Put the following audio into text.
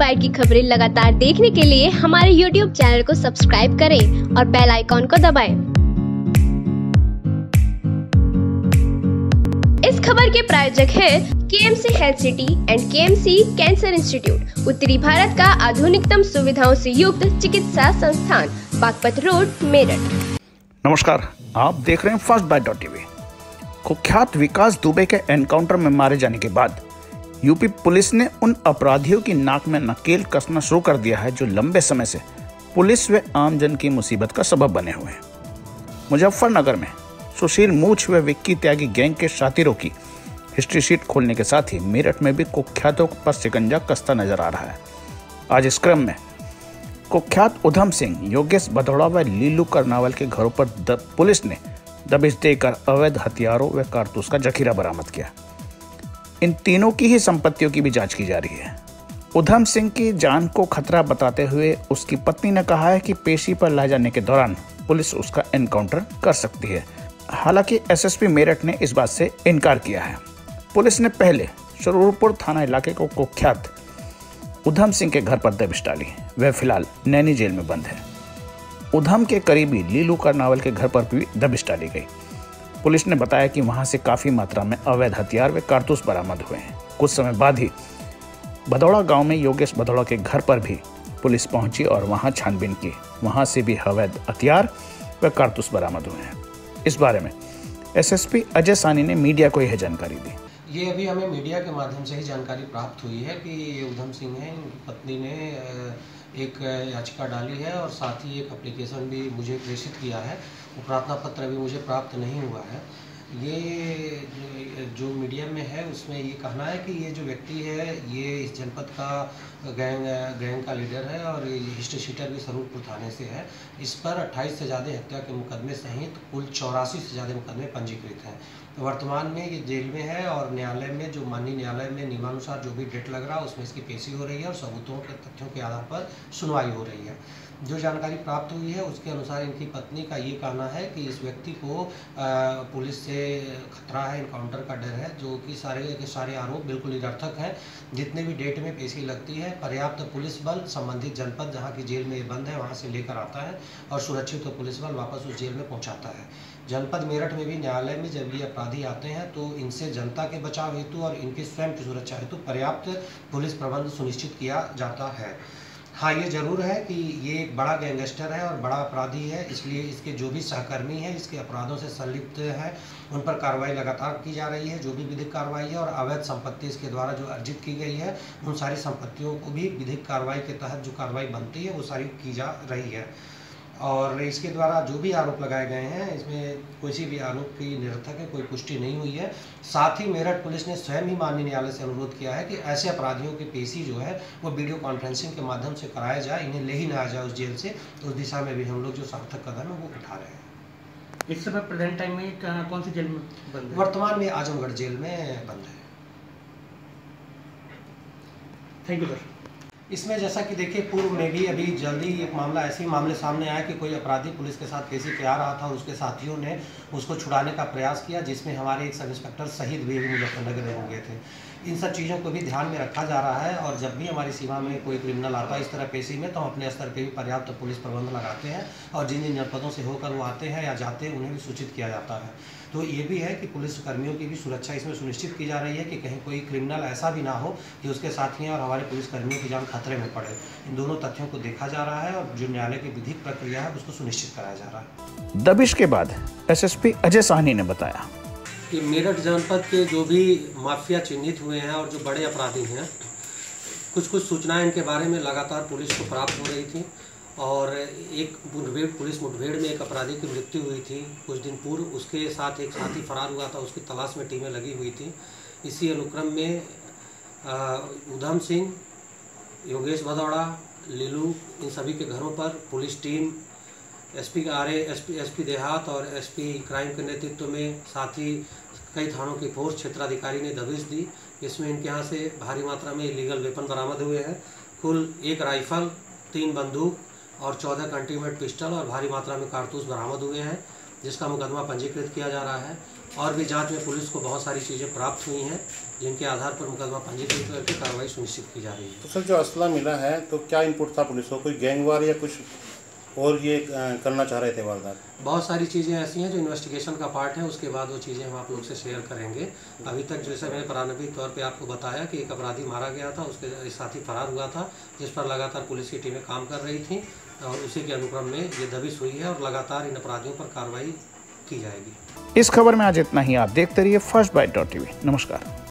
Classified की खबरें लगातार देखने के लिए हमारे यूट्यूब चैनल को सब्सक्राइब करें और बेल आइकॉन को दबाएँ। इस खबर के प्रायोजक है K M C health city and K M C cancer institute उत्तरी भारत का आधुनिकतम सुविधाओं से युक्त चिकित्सा संस्थान, बागपत रोड, मेरठ नमस्कार, आप देख रहे हैं फ़र्स्ट बाइट डॉट टीवी कुख्यात विकास दुबे के एनकाउंटर में मारे जाने के बाद यूपी पुलिस ने उन अपराधियों की नाक में नकेल कसना शुरू कर दिया है जो लंबे समय से पुलिस व आमजन की मुसीबत का सबब बने हुए हैं। मुजफ्फरनगर में सुशील मूछ व विक्की त्यागी गैंग के शातिरों की हिस्ट्री शीट खोलने के साथ ही मेरठ में भी कुख्यातों पर शिकंजा कसता नज़र आ रहा है। आज इस क्रम में कुख्यात उधम सिंह, योगेश भदौड़ा व लीलू करनावल के घरों पर पुलिस ने दबिश देकर अवैध हथियारों व कारतूस का जखीरा बरामद किया। इन तीनों की ही संपत्तियों की भी जाँच की जा रही है। उधम सिंह की जान को खतरा बताते हुए उसकी पत्नी ने कहा है कि पेशी पर लाए जाने के दौरान पुलिस उसका एनकाउंटर कर सकती है। हालाँकि एसएसपी मेरठ ने इस बात से इनकार किया है। पुलिस ने पहले शरूरपुर थाना इलाके को कुख्यात उधम सिंह के घर पर दबिश डाली। वह फ़िलहाल नैनी जेल में बंद है। उधम के करीबी लीलू करनावल के घर पर भी दबिश डाली गई। पुलिस ने बताया कि वहाँ से काफ़ी मात्रा में अवैध हथियार व कारतूस बरामद हुए हैं। कुछ समय बाद ही भदौड़ा गाँव में योगेश भदौड़ा के घर पर भी पुलिस पहुँची और वहाँ छानबीन की। वहाँ से भी अवैध हथियार व कारतूस बरामद हुए हैं। इस बारे में एसएसपी अजय सानी ने मीडिया को यह जानकारी दी। ये अभी हमें मीडिया के माध्यम से ही जानकारी प्राप्त हुई है कि उधम सिंह हैं पत्नी ने एक याचिका डाली है और साथ ही एक अप्लीकेशन भी मुझे प्रेषित किया है। वो प्रार्थना पत्र अभी मुझे प्राप्त नहीं हुआ है। ये जो मीडिया में है, उसमें ये कहना है कि ये जो व्यक्ति है, ये इस जनपद का गैंग गैंग का लीडर है और ये हिस्ट्री शीटर भी सरूरपुर थाने से है। इस पर 28 से ज़्यादा हत्या के मुकदमे सहित कुल चौरासी से ज़्यादा मुकदमे पंजीकृत हैं। तो वर्तमान में ये जेल में है और न्यायालय में, जो माननीय न्यायालय में नियमानुसार जो भी डेट लग रहा है, उसमें इसकी पेशी हो रही है और सबूतों के, तथ्यों के आधार पर सुनवाई हो रही है। जो जानकारी प्राप्त हुई है, उसके अनुसार इनकी पत्नी का ये कहना है कि इस व्यक्ति को पुलिस से खतरा है इनकाउंटर का डर है, जो कि सारे के सारे आरोप बिल्कुल निरर्थक हैं। जितने भी डेट में पेशी लगती है, पर्याप्त पुलिस बल, संबंधित जनपद जहाँ की जेल में ये बंद है, वहाँ से लेकर आता है और सुरक्षित तो पुलिस बल वापस उस जेल में पहुँचाता है। जनपद मेरठ में भी न्यायालय में जब ये अपराधी आते हैं तो इनसे जनता के बचाव हेतु और इनके स्वयं की सुरक्षा हेतु पर्याप्त पुलिस प्रबंध सुनिश्चित किया जाता है। हाँ ये ज़रूर है कि ये एक बड़ा गैंगस्टर है और बड़ा अपराधी है, इसलिए इसके जो भी सहकर्मी हैं, इसके अपराधों से संलिप्त हैं, उन पर कार्रवाई लगातार की जा रही है, जो भी विधिक कार्रवाई है और अवैध संपत्ति इसके द्वारा जो अर्जित की गई है, उन सारी संपत्तियों को भी विधिक कार्रवाई के तहत जो कार्रवाई बनती है, वो सारी की जा रही है। और इसके द्वारा जो भी आरोप लगाए गए हैं इसमें किसी भी आरोप की निरर्थक है कोई पुष्टि नहीं हुई है। साथ ही मेरठ पुलिस ने स्वयं ही माननीय न्यायालय से अनुरोध किया है कि ऐसे अपराधियों की पेशी जो है वो वीडियो कॉन्फ्रेंसिंग के माध्यम से कराया जाए इन्हें ले ही ना जाए उस जेल से। उस दिशा में भी हम लोग जो सार्थक कदम है वो उठा रहे हैं। इस समय प्रेजेंट टाइम में कौन सी जेल में बंद है? वर्तमान में आजमगढ़ जेल में बंद है। Thank you sir. इसमें जैसा कि देखिए, पूर्व में भी अभी जल्दी एक मामला, ऐसे ही मामले सामने आया कि कोई अपराधी पुलिस के साथ केसी पे आ रहा था और उसके साथियों ने उसको छुड़ाने का प्रयास किया, जिसमें हमारे एक सब इंस्पेक्टर शहीद भी मुजफ्फरनगर में हो गए थे। इन सब चीज़ों को भी ध्यान में रखा जा रहा है और जब भी हमारी सीमा में कोई क्रिमिनल आता है, इस तरह पेशी में तो हम अपने स्तर पर भी पर्याप्त पुलिस प्रबंध लगाते हैं और जिन जिन जनपदों से होकर वो आते हैं या जाते हैं, उन्हें भी सूचित किया जाता है। तो ये भी है कि पुलिस कर्मियों की भी सुरक्षा इसमें सुनिश्चित की जा रही है कि कहीं कोई क्रिमिनल ऐसा भी ना हो कि उसके साथियों और हमारे पुलिस कर्मियों की जान खतरे में पड़े। इन दोनों तथ्यों को देखा जा रहा है और जो न्यायालय की विधिक प्रक्रिया है, उसको सुनिश्चित कराया जा रहा है। दबिश के बाद एसएसपी अजय साहनी ने बताया। कि मेरठ जनपद के जो भी माफिया चिन्हित हुए हैं और जो बड़े अपराधी हैं कुछ कुछ सूचनाएँ इनके बारे में लगातार पुलिस को प्राप्त हो रही थी और एक मुठभेड़, पुलिस मुठभेड़ में एक अपराधी की मृत्यु हुई थी। कुछ दिन पूर्व उसके साथ एक साथी फरार हुआ था, उसकी तलाश में टीमें लगी हुई थी। इसी अनुक्रम में उधम सिंह, योगेश भदौड़ा, लीलू, इन सभी के घरों पर police team SP R SP SP देहात और एसपी क्राइम के नेतृत्व में साथ ही कई थानों की फोर्स क्षेत्राधिकारी ने दबिश दी इसमें इनके यहाँ से भारी मात्रा में इलीगल वेपन बरामद हुए हैं। कुल एक राइफल तीन बंदूक और चौदह कंटीमेंट पिस्टल और भारी मात्रा में कारतूस बरामद हुए हैं, जिसका मुकदमा पंजीकृत किया जा रहा है। और भी जाँच में पुलिस को बहुत सारी चीज़ें प्राप्त हुई हैं, जिनके आधार पर मुकदमा पंजीकृत करके कार्रवाई सुनिश्चित की जा रही है। तो सर, जो असला मिला है तो क्या इनपुट था पुलिस को? कोई गैंगवार या कुछ और ये करना चाह रहे थे वारदात? बहुत सारी चीज़ें ऐसी हैं जो इन्वेस्टिगेशन का पार्ट है उसके बाद वो चीज़ें हम आप लोग से शेयर करेंगे। अभी तक जैसे मैंने प्रारंभिक तौर पे आपको बताया कि एक अपराधी मारा गया था उसके साथी फरार हुआ था जिस पर लगातार पुलिस की टीमें काम कर रही थी और उसी के अनुक्रम में ये दबिश हुई है और लगातार इन अपराधियों पर कार्रवाई की जाएगी। इस खबर में आज इतना ही आप देखते रहिए फ़र्स्ट बाइट डॉट टीवी नमस्कार।